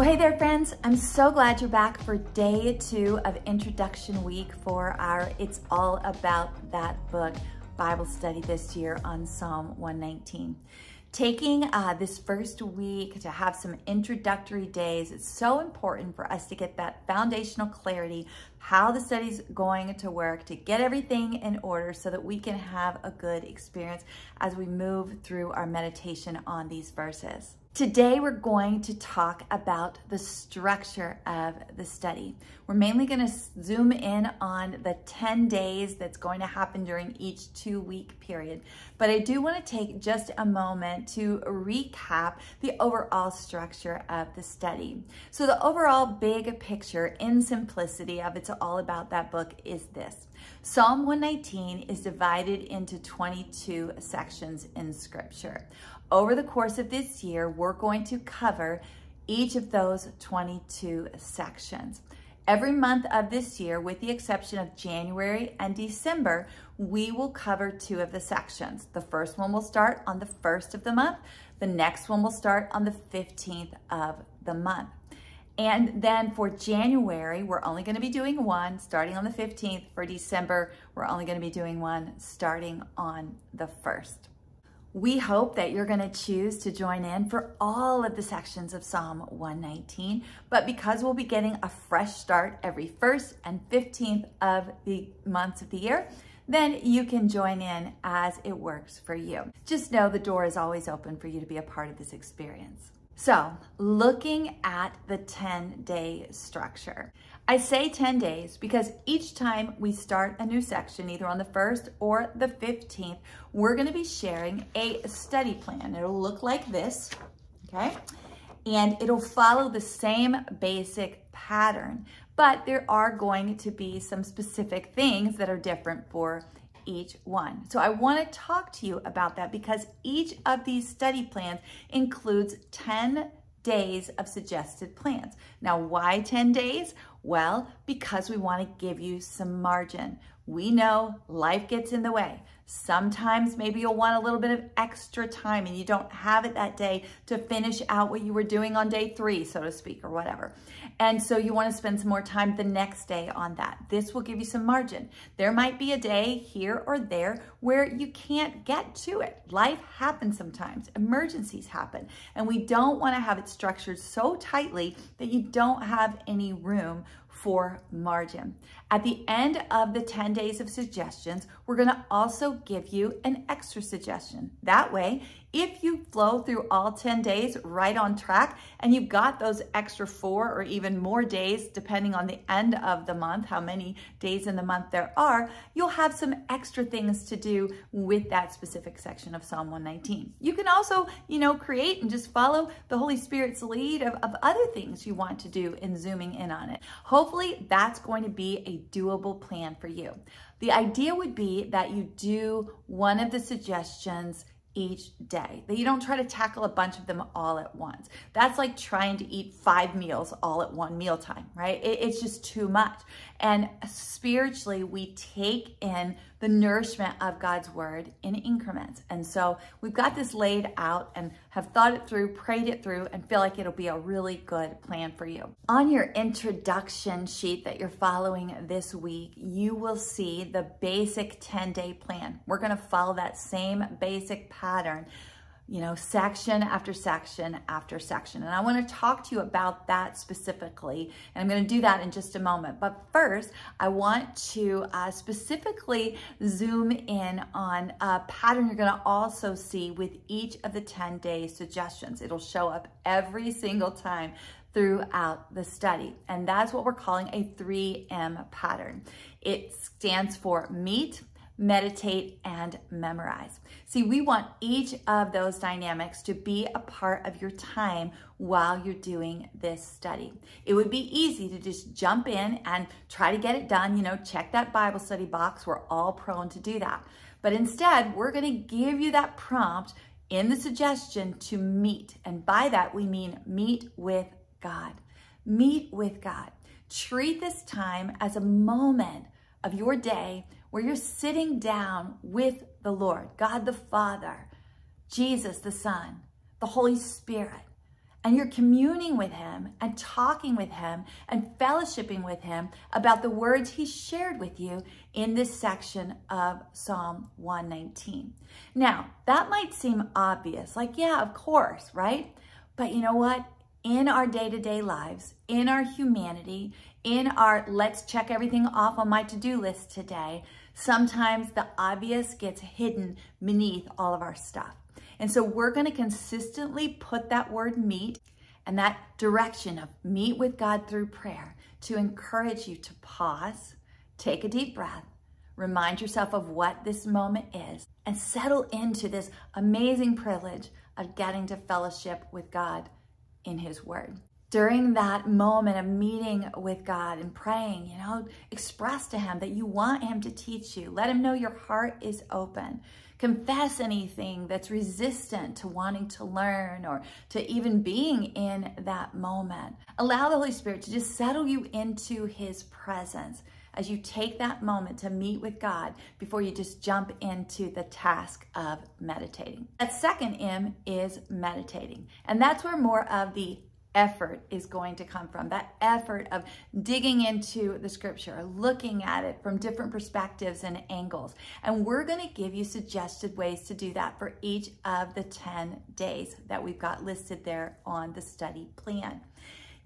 Well, hey there, friends. I'm so glad you're back for day two of introduction week for our It's All About That Book Bible study this year on Psalm 119 taking uh, this first week to have some introductory days. It's so important for us to get that foundational clarity, how the study's going to work, to get everything in order so that we can have a good experience as we move through our meditation on these verses. Today, we're going to talk about the structure of the study. We're mainly going to zoom in on the 10 days that's going to happen during each two week period. But I do want to take just a moment to recap the overall structure of the study. So, the overall big picture in simplicity of It's All About That book is this Psalm 119 is divided into 22 sections in Scripture. Over the course of this year, we're going to cover each of those 22 sections. Every month of this year, with the exception of January and December, we will cover two of the sections. The first one will start on the first of the month. The next one will start on the 15th of the month. And then for January, we're only going to be doing one starting on the 15th. For December, we're only going to be doing one starting on the 1st. We hope that you're going to choose to join in for all of the sections of Psalm 119, but because we'll be getting a fresh start every 1st and 15th of the months of the year, then you can join in as it works for you. Just know the door is always open for you to be a part of this experience. So looking at the 10 day structure, I say 10 days because each time we start a new section, either on the 1st or the 15th, we're gonna be sharing a study plan. It'll look like this, okay? And it'll follow the same basic pattern, but there are going to be some specific things that are different for each one. So I want to talk to you about that because each of these study plans includes 10 days of suggested plans. Now, why 10 days? Well, because we want to give you some margin. We know life gets in the way. Sometimes maybe you'll want a little bit of extra time and you don't have it that day to finish out what you were doing on day three, so to speak, or whatever. And so you want to spend some more time the next day on that. This will give you some margin. There might be a day here or there where you can't get to it. Life happens sometimes, emergencies happen, and we don't want to have it structured so tightly that you don't have any room for margin. At the end of the 10 days of suggestions, we're gonna also give you an extra suggestion. That way, if you flow through all 10 days right on track and you've got those extra four or even more days, depending on the end of the month, how many days in the month there are, you'll have some extra things to do with that specific section of Psalm 119. You can also, you know, create and just follow the Holy Spirit's lead of, of other things you want to do in zooming in on it. Hopefully that's going to be a doable plan for you. The idea would be that you do one of the suggestions each day. That you don't try to tackle a bunch of them all at once. That's like trying to eat five meals all at one mealtime, right? It, it's just too much. And spiritually, we take in the nourishment of God's word in increments. And so we've got this laid out and have thought it through, prayed it through, and feel like it'll be a really good plan for you. On your introduction sheet that you're following this week, you will see the basic 10 day plan. We're to follow that same basic pattern you know, section after section after section. And I want to talk to you about that specifically. And I'm going to do that in just a moment. But first, I want to uh, specifically zoom in on a pattern you're going to also see with each of the 10 day suggestions. It'll show up every single time throughout the study. And that's what we're calling a 3M pattern. It stands for meet, meditate, and memorize. See, we want each of those dynamics to be a part of your time while you're doing this study. It would be easy to just jump in and try to get it done, you know, check that Bible study box. We're all prone to do that. But instead, we're going to give you that prompt in the suggestion to meet. And by that, we mean meet with God. Meet with God. Treat this time as a moment of your day where you're sitting down with the Lord, God the Father, Jesus the Son, the Holy Spirit, and you're communing with him and talking with him and fellowshipping with him about the words he shared with you in this section of Psalm 119. Now, that might seem obvious, like, yeah, of course, right? But you know what? In our day to day lives, in our humanity, in our let's check everything off on my to do list today, sometimes the obvious gets hidden beneath all of our stuff. And so we're going to consistently put that word meet and that direction of meet with God through prayer to encourage you to pause, take a deep breath, remind yourself of what this moment is, and settle into this amazing privilege of getting to fellowship with God in His Word. During that moment of meeting with God and praying, you know, express to Him that you want Him to teach you. Let Him know your heart is open. Confess anything that's resistant to wanting to learn or to even being in that moment. Allow the Holy Spirit to just settle you into His presence as you take that moment to meet with God before you just jump into the task of meditating. That second M is meditating. And that's where more of the effort is going to come from. That effort of digging into the scripture looking at it from different perspectives and angles. And we're going to give you suggested ways to do that for each of the 10 days that we've got listed there on the study plan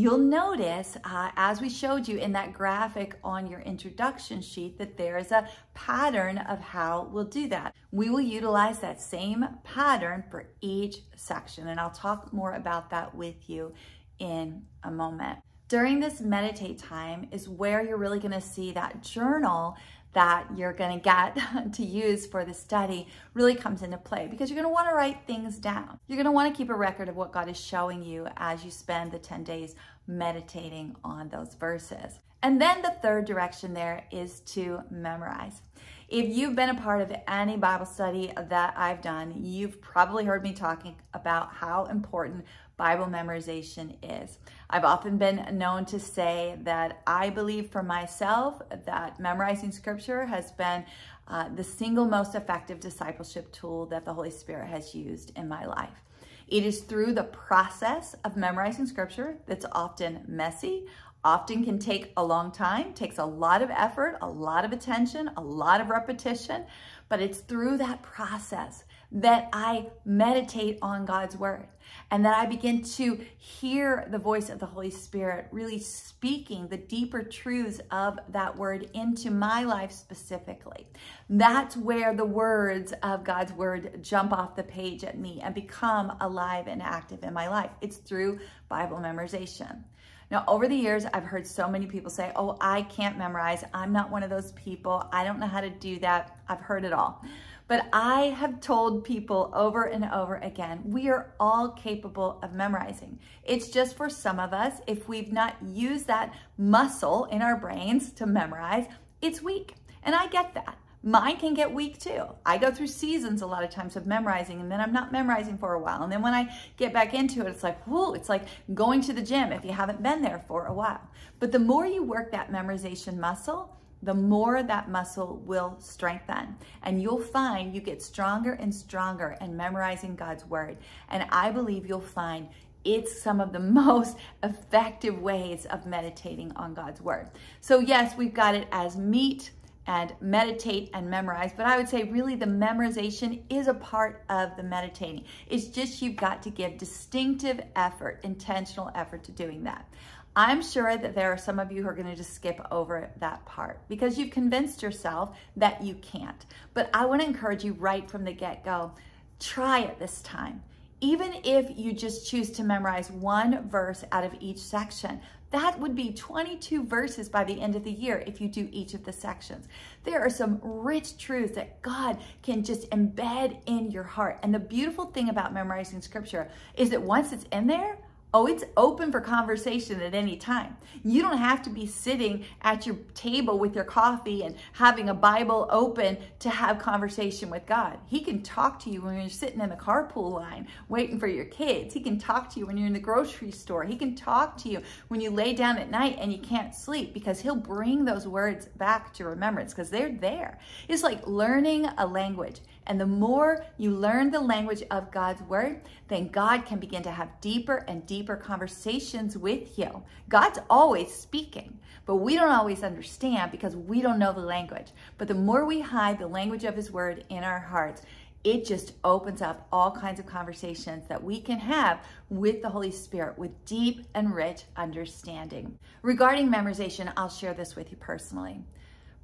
You'll notice, uh, as we showed you in that graphic on your introduction sheet, that there is a pattern of how we'll do that. We will utilize that same pattern for each section, and I'll talk more about that with you in a moment. During this meditate time is where you're really gonna see that journal that you're going to get to use for the study really comes into play because you're going to want to write things down. You're going to want to keep a record of what God is showing you as you spend the 10 days meditating on those verses. And then the third direction there is to memorize. If you've been a part of any Bible study that I've done, you've probably heard me talking about how important Bible memorization is. I've often been known to say that I believe for myself that memorizing scripture has been uh, the single most effective discipleship tool that the Holy Spirit has used in my life. It is through the process of memorizing scripture that's often messy, often can take a long time, takes a lot of effort, a lot of attention, a lot of repetition, but it's through that process that I meditate on God's word and that I begin to hear the voice of the Holy Spirit really speaking the deeper truths of that word into my life specifically. That's where the words of God's word jump off the page at me and become alive and active in my life. It's through Bible memorization. Now, over the years, I've heard so many people say, oh, I can't memorize. I'm not one of those people. I don't know how to do that. I've heard it all. But I have told people over and over again, we are all capable of memorizing. It's just for some of us, if we've not used that muscle in our brains to memorize, it's weak. And I get that. Mine can get weak too. I go through seasons a lot of times of memorizing and then I'm not memorizing for a while. And then when I get back into it, it's like, whoo, it's like going to the gym if you haven't been there for a while. But the more you work that memorization muscle, the more that muscle will strengthen. And you'll find you get stronger and stronger in memorizing God's word. And I believe you'll find it's some of the most effective ways of meditating on God's word. So yes, we've got it as meet, and meditate and memorize. But I would say really the memorization is a part of the meditating. It's just you've got to give distinctive effort, intentional effort to doing that. I'm sure that there are some of you who are going to just skip over that part because you've convinced yourself that you can't. But I want to encourage you right from the get-go, try it this time. Even if you just choose to memorize one verse out of each section, that would be 22 verses by the end of the year if you do each of the sections. There are some rich truths that God can just embed in your heart. And the beautiful thing about memorizing scripture is that once it's in there, Oh, it's open for conversation at any time. You don't have to be sitting at your table with your coffee and having a Bible open to have conversation with God. He can talk to you when you're sitting in the carpool line waiting for your kids. He can talk to you when you're in the grocery store. He can talk to you when you lay down at night and you can't sleep because he'll bring those words back to remembrance because they're there. It's like learning a language. And the more you learn the language of God's word, then God can begin to have deeper and deeper conversations with you. God's always speaking, but we don't always understand because we don't know the language. But the more we hide the language of His Word in our hearts, it just opens up all kinds of conversations that we can have with the Holy Spirit with deep and rich understanding. Regarding memorization, I'll share this with you personally.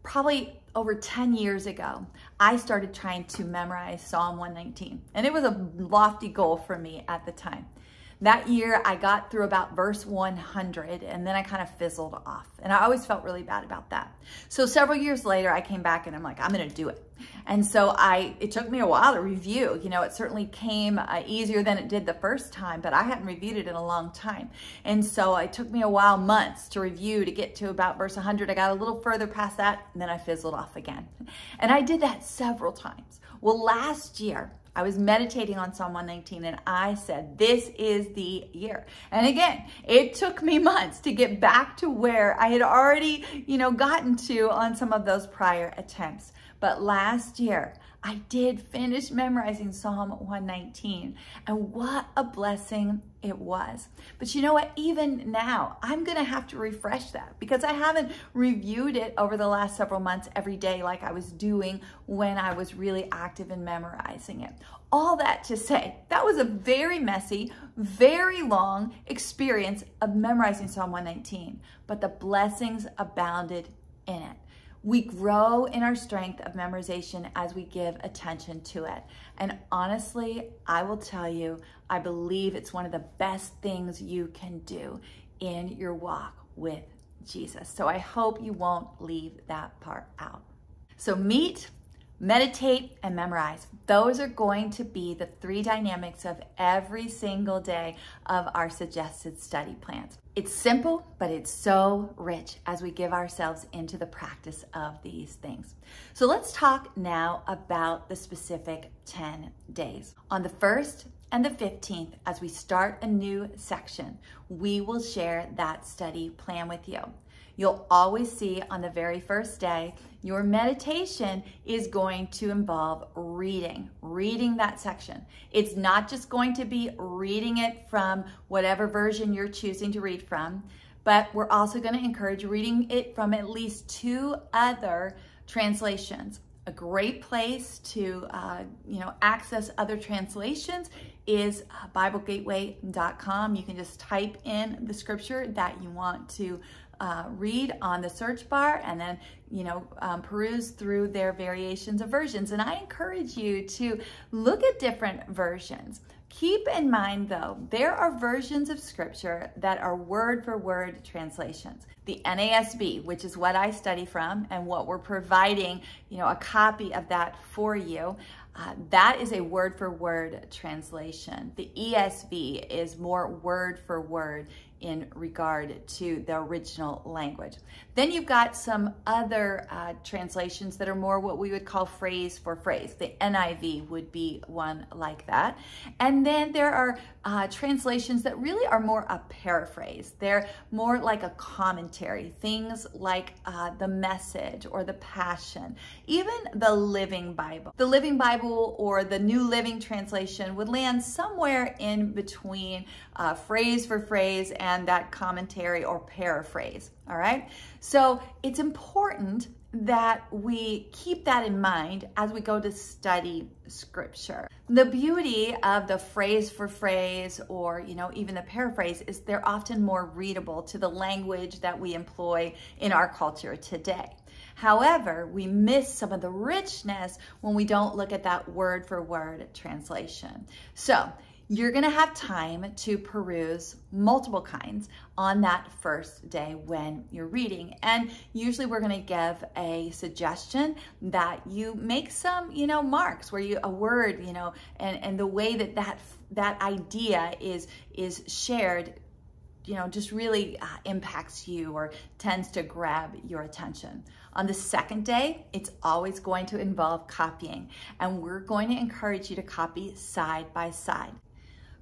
Probably over 10 years ago, I started trying to memorize Psalm 119, and it was a lofty goal for me at the time. That year, I got through about verse 100 and then I kind of fizzled off. And I always felt really bad about that. So several years later, I came back and I'm like, I'm going to do it. And so I, it took me a while to review. You know, it certainly came uh, easier than it did the first time, but I hadn't reviewed it in a long time. And so it took me a while, months to review to get to about verse 100. I got a little further past that and then I fizzled off again. And I did that several times. Well, last year, I was meditating on Psalm 119 and I said, This is the year. And again, it took me months to get back to where I had already, you know, gotten to on some of those prior attempts. But last year, I did finish memorizing Psalm 119, and what a blessing it was. But you know what? Even now, I'm going to have to refresh that because I haven't reviewed it over the last several months every day like I was doing when I was really active in memorizing it. All that to say, that was a very messy, very long experience of memorizing Psalm 119, but the blessings abounded in it. We grow in our strength of memorization as we give attention to it. And honestly, I will tell you, I believe it's one of the best things you can do in your walk with Jesus. So I hope you won't leave that part out. So meet, meditate, and memorize. Those are going to be the three dynamics of every single day of our suggested study plans. It's simple, but it's so rich as we give ourselves into the practice of these things. So let's talk now about the specific 10 days. On the first and the 15th, as we start a new section, we will share that study plan with you. You'll always see on the very first day, your meditation is going to involve reading, reading that section. It's not just going to be reading it from whatever version you're choosing to read from, but we're also going to encourage reading it from at least two other translations. A great place to uh, you know access other translations is uh, BibleGateway.com. You can just type in the scripture that you want to uh, read on the search bar and then, you know, um, peruse through their variations of versions. And I encourage you to look at different versions. Keep in mind though, there are versions of scripture that are word for word translations. The NASB, which is what I study from and what we're providing, you know, a copy of that for you. Uh, that is a word for word translation. The ESV is more word for word in regard to the original language. Then you've got some other uh, translations that are more what we would call phrase for phrase. The NIV would be one like that. And then there are uh, translations that really are more a paraphrase. They're more like a commentary, things like uh, the message or the passion, even the Living Bible. The Living Bible or the New Living Translation would land somewhere in between uh, phrase for phrase and that commentary or paraphrase, all right? So it's important that we keep that in mind as we go to study scripture. The beauty of the phrase for phrase or, you know, even the paraphrase is they're often more readable to the language that we employ in our culture today. However, we miss some of the richness when we don't look at that word for word translation. So you're gonna have time to peruse multiple kinds on that first day when you're reading. And usually we're gonna give a suggestion that you make some, you know, marks where you, a word, you know, and, and the way that that, that idea is, is shared you know, just really uh, impacts you or tends to grab your attention. On the second day, it's always going to involve copying, and we're going to encourage you to copy side by side.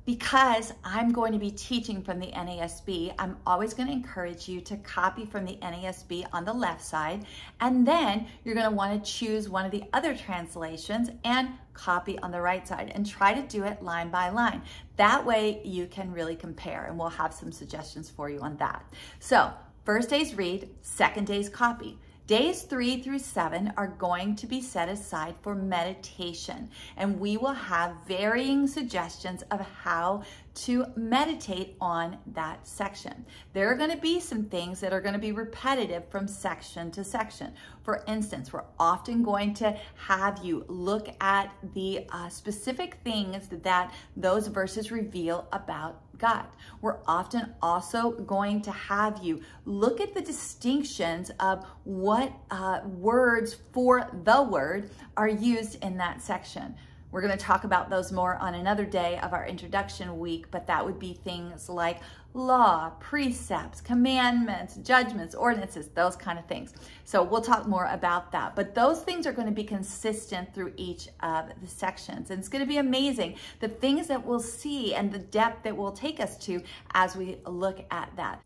Because I'm going to be teaching from the NASB, I'm always going to encourage you to copy from the NASB on the left side, and then you're going to want to choose one of the other translations and copy on the right side and try to do it line by line. That way you can really compare, and we'll have some suggestions for you on that. So, first day's read, second day's copy. Days three through seven are going to be set aside for meditation, and we will have varying suggestions of how to meditate on that section. There are going to be some things that are going to be repetitive from section to section. For instance, we're often going to have you look at the uh, specific things that those verses reveal about God. We're often also going to have you look at the distinctions of what uh, words for the word are used in that section. We're going to talk about those more on another day of our introduction week, but that would be things like law, precepts, commandments, judgments, ordinances, those kind of things. So we'll talk more about that. But those things are going to be consistent through each of the sections. And it's going to be amazing the things that we'll see and the depth that will take us to as we look at that.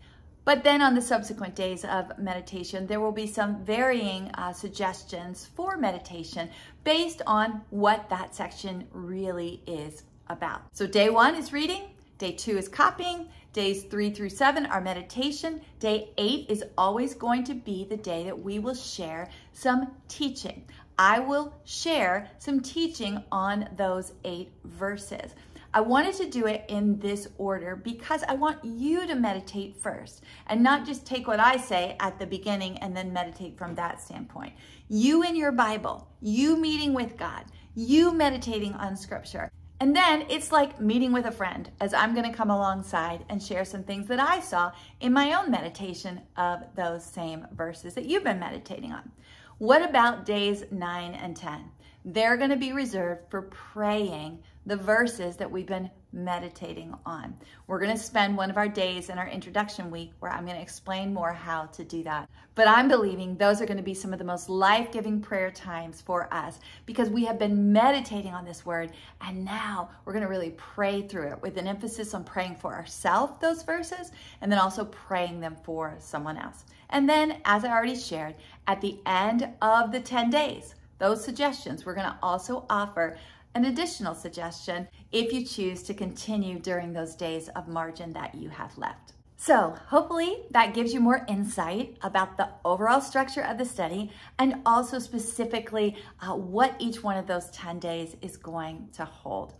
But then on the subsequent days of meditation, there will be some varying uh, suggestions for meditation based on what that section really is about. So day one is reading, day two is copying, days three through seven are meditation, day eight is always going to be the day that we will share some teaching. I will share some teaching on those eight verses. I wanted to do it in this order because I want you to meditate first and not just take what I say at the beginning and then meditate from that standpoint. You in your Bible, you meeting with God, you meditating on scripture. And then it's like meeting with a friend as I'm going to come alongside and share some things that I saw in my own meditation of those same verses that you've been meditating on. What about days 9 and 10? They're going to be reserved for praying the verses that we've been meditating on. We're going to spend one of our days in our introduction week where I'm going to explain more how to do that. But I'm believing those are going to be some of the most life giving prayer times for us because we have been meditating on this word and now we're going to really pray through it with an emphasis on praying for ourselves, those verses, and then also praying them for someone else. And then, as I already shared, at the end of the 10 days, those suggestions, we're going to also offer an additional suggestion if you choose to continue during those days of margin that you have left. So hopefully that gives you more insight about the overall structure of the study and also specifically uh, what each one of those 10 days is going to hold.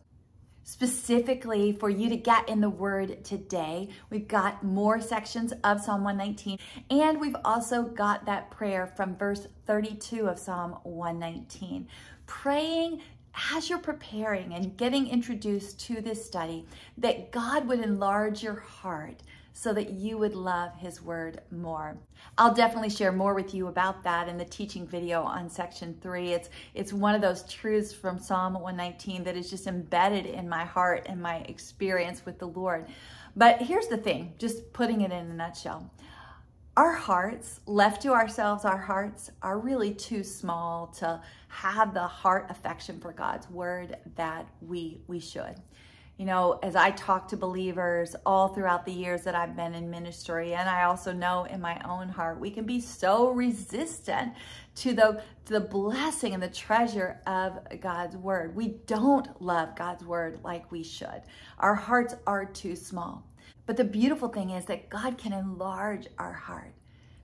Specifically for you to get in the word today, we've got more sections of Psalm 119 and we've also got that prayer from verse 32 of Psalm 119. Praying as you're preparing and getting introduced to this study, that God would enlarge your heart so that you would love his word more. I'll definitely share more with you about that in the teaching video on section three. It's, it's one of those truths from Psalm 119 that is just embedded in my heart and my experience with the Lord. But here's the thing, just putting it in a nutshell. Our hearts, left to ourselves, our hearts are really too small to have the heart affection for God's word that we, we should. You know, as I talk to believers all throughout the years that I've been in ministry, and I also know in my own heart, we can be so resistant to the, to the blessing and the treasure of God's word. We don't love God's word like we should. Our hearts are too small. But the beautiful thing is that God can enlarge our heart.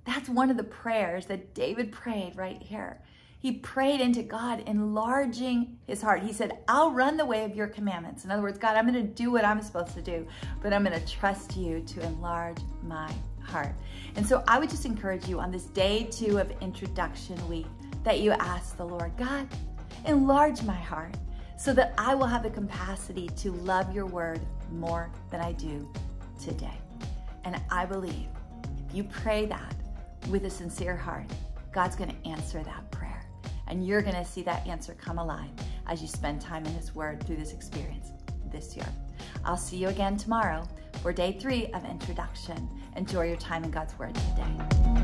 That's one of the prayers that David prayed right here. He prayed into God, enlarging his heart. He said, I'll run the way of your commandments. In other words, God, I'm going to do what I'm supposed to do, but I'm going to trust you to enlarge my heart. And so I would just encourage you on this day two of introduction week that you ask the Lord, God, enlarge my heart so that I will have the capacity to love your word more than I do today. And I believe if you pray that with a sincere heart, God's going to answer that prayer. And you're going to see that answer come alive as you spend time in His Word through this experience this year. I'll see you again tomorrow for day three of introduction. Enjoy your time in God's Word today.